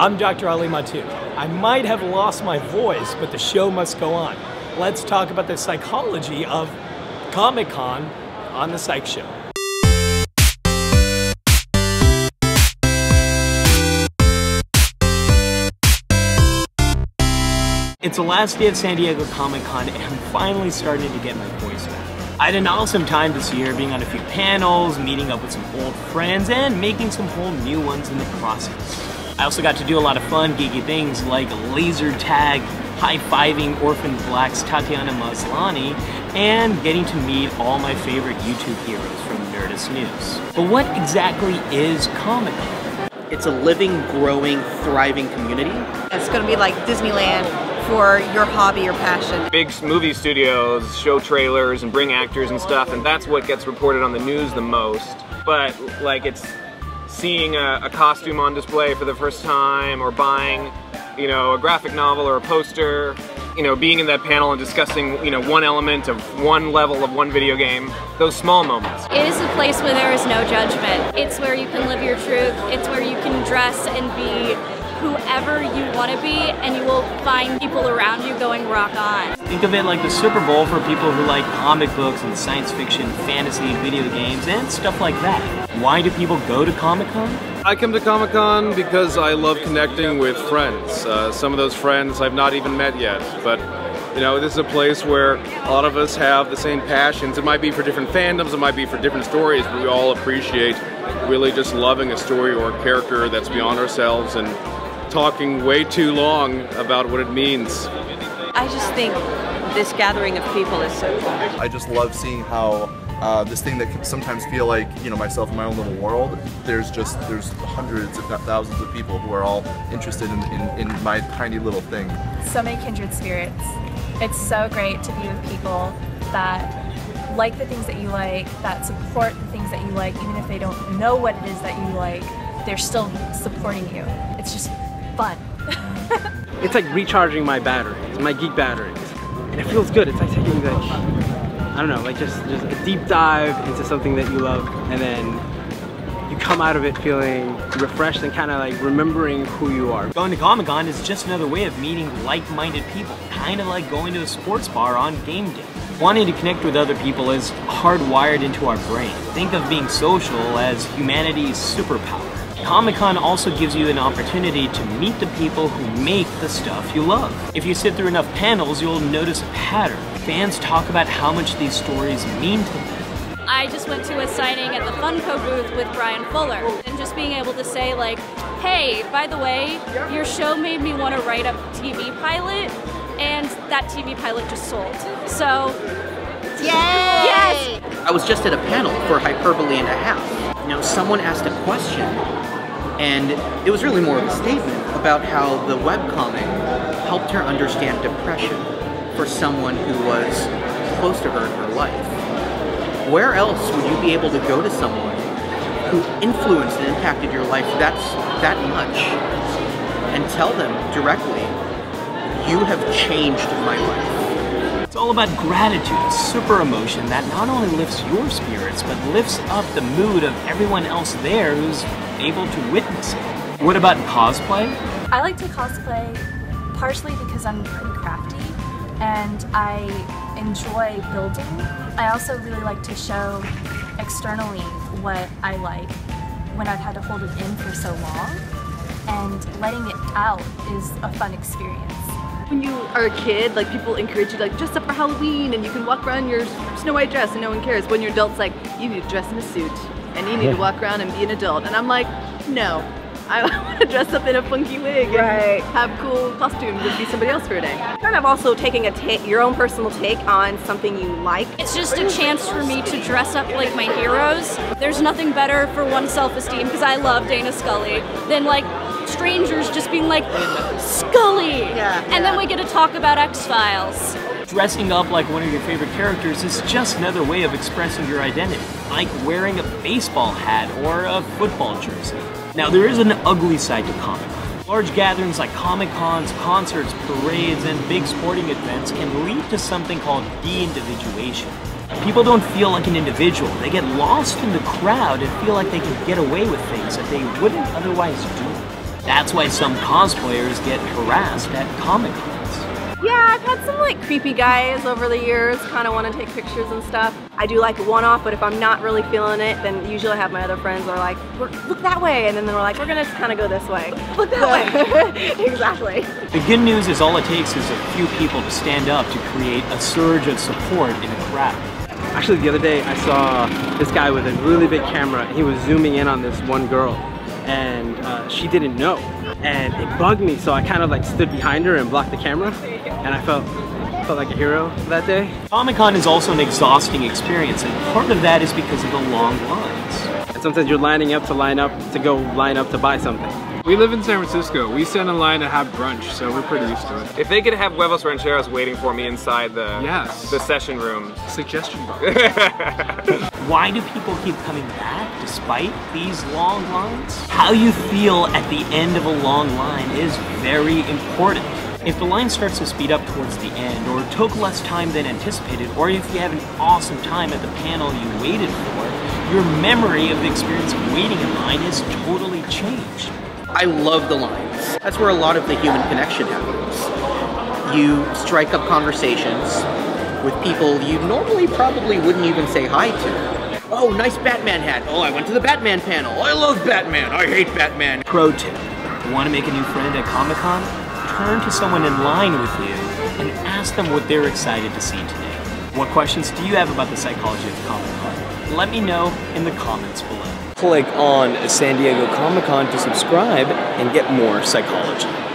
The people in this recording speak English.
I'm Dr. Ali Mattu. I might have lost my voice, but the show must go on. Let's talk about the psychology of Comic Con on the Psych Show. It's the last day of San Diego Comic Con and I'm finally starting to get my voice back. I had an awesome time this year being on a few panels, meeting up with some old friends, and making some whole new ones in the process. I also got to do a lot of fun, geeky things like laser tag, high-fiving Orphan Black's Tatiana Maslany, and getting to meet all my favorite YouTube heroes from Nerdist News. But what exactly is Comic-Con? It's a living, growing, thriving community. It's going to be like Disneyland for your hobby or passion. Big movie studios show trailers and bring actors and stuff, and that's what gets reported on the news the most. But like it's seeing a, a costume on display for the first time or buying, you know, a graphic novel or a poster, you know, being in that panel and discussing, you know, one element of one level of one video game, those small moments. It is a place where there is no judgment. It's where you can live your truth. It's where you can dress and be whoever you want to be and you will find people around you going rock on. Think of it like the Super Bowl for people who like comic books and science fiction, fantasy, video games, and stuff like that. Why do people go to Comic Con? I come to Comic Con because I love connecting with friends. Uh, some of those friends I've not even met yet, but you know, this is a place where a lot of us have the same passions. It might be for different fandoms, it might be for different stories, but we all appreciate really just loving a story or a character that's beyond ourselves and talking way too long about what it means. I just think this gathering of people is so cool. I just love seeing how uh, this thing that can sometimes feel like you know myself in my own little world. There's just there's hundreds, if not thousands, of people who are all interested in, in, in my tiny little thing. So many kindred spirits. It's so great to be with people that like the things that you like, that support the things that you like, even if they don't know what it is that you like, they're still supporting you. It's just fun. it's like recharging my batteries, my geek batteries. And it feels good. It's like taking like, I don't know, like just, just a deep dive into something that you love and then you come out of it feeling refreshed and kind of like remembering who you are. Going to Comic-Con is just another way of meeting like-minded people, kind of like going to a sports bar on game day. Wanting to connect with other people is hardwired into our brain. Think of being social as humanity's superpower. Comic-Con also gives you an opportunity to meet the people who make the stuff you love. If you sit through enough panels, you'll notice a pattern. Fans talk about how much these stories mean to them. I just went to a signing at the Funko booth with Bryan Fuller, and just being able to say like, hey, by the way, your show made me want to write a TV pilot, and that TV pilot just sold. So, Yay! Yes! I was just at a panel for Hyperbole and a Half. You know, someone asked a question and it was really more of a statement about how the webcomic helped her understand depression for someone who was close to her in her life. Where else would you be able to go to someone who influenced and impacted your life that's that much and tell them directly, you have changed my life. It's all about gratitude, a super emotion that not only lifts your spirits, but lifts up the mood of everyone else there who's able to witness it. What about cosplay? I like to cosplay partially because I'm pretty crafty and I enjoy building. I also really like to show externally what I like when I've had to hold it in for so long and letting it out is a fun experience. When you are a kid, like people encourage you to like dress up for Halloween and you can walk around in your Snow White dress and no one cares. When you're adults, like you need to dress in a suit and you need to walk around and be an adult. And I'm like, no. I want to dress up in a funky wig and right. have cool costumes and be somebody else for a day. Kind of also taking a take, your own personal take on something you like. It's just a chance for me to dress up like my heroes. There's nothing better for one's self-esteem because I love Dana Scully than like strangers just being like Scully, yeah, and then we get to talk about X Files. Dressing up like one of your favorite characters is just another way of expressing your identity, like wearing a baseball hat or a football jersey. Now, there is an ugly side to Comic Con. Large gatherings like Comic Cons, concerts, parades, and big sporting events can lead to something called deindividuation. People don't feel like an individual. They get lost in the crowd and feel like they can get away with things that they wouldn't otherwise do. That's why some cosplayers get harassed at Comic Cons. Yeah, I've had some like creepy guys over the years kind of want to take pictures and stuff. I do like one-off, but if I'm not really feeling it, then usually I have my other friends that are like, look that way, and then they're like, we're gonna kind of go this way. Look that way. exactly. The good news is all it takes is a few people to stand up to create a surge of support in a crowd. Actually, the other day I saw this guy with a really big camera. He was zooming in on this one girl, and uh, she didn't know. And it bugged me, so I kind of like stood behind her and blocked the camera, and I felt felt like a hero that day. Comic-Con is also an exhausting experience, and part of that is because of the long lines. And sometimes you're lining up to line up to go line up to buy something. We live in San Francisco. We stand in line to have brunch, so we're pretty used to it. If they could have huevos rancheros waiting for me inside the yes. the session room. Suggestion box. Why do people keep coming back despite these long lines? How you feel at the end of a long line is very important. If the line starts to speed up towards the end, or took less time than anticipated, or if you have an awesome time at the panel you waited for, your memory of the experience of waiting in line is totally changed. I love the lines. That's where a lot of the human connection happens. You strike up conversations with people you normally probably wouldn't even say hi to. Oh, nice Batman hat. Oh, I went to the Batman panel. I love Batman. I hate Batman. Pro tip, want to make a new friend at Comic-Con? Turn to someone in line with you and ask them what they're excited to see today. What questions do you have about the psychology of Comic-Con? Let me know in the comments below. Click on San Diego Comic-Con to subscribe and get more psychology.